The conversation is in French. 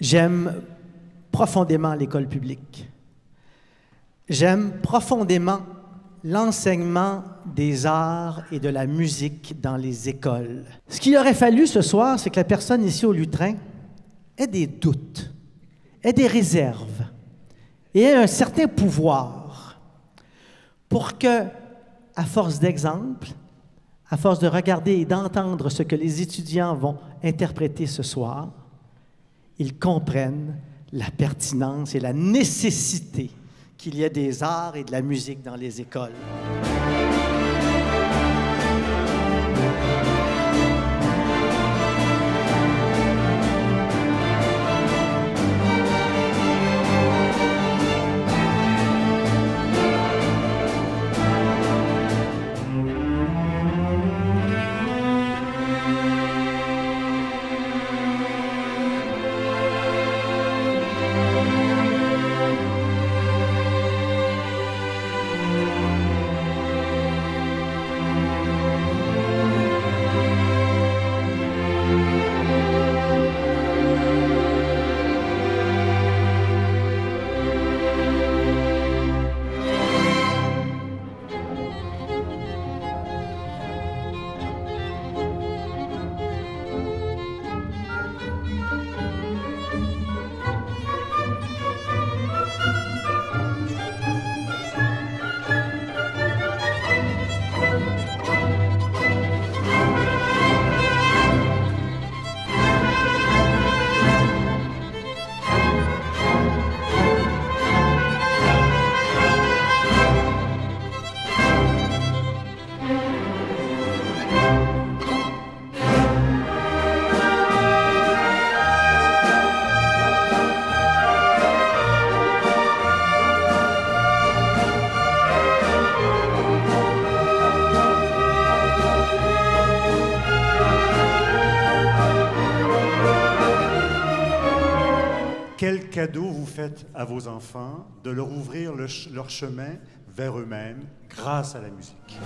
J'aime profondément l'école publique. J'aime profondément l'enseignement des arts et de la musique dans les écoles. Ce qu'il aurait fallu ce soir, c'est que la personne ici au lutrin ait des doutes, ait des réserves et ait un certain pouvoir pour que, à force d'exemples, à force de regarder et d'entendre ce que les étudiants vont interpréter ce soir, ils comprennent la pertinence et la nécessité qu'il y ait des arts et de la musique dans les écoles. Quel cadeau vous faites à vos enfants de leur ouvrir leur chemin vers eux-mêmes grâce à la musique?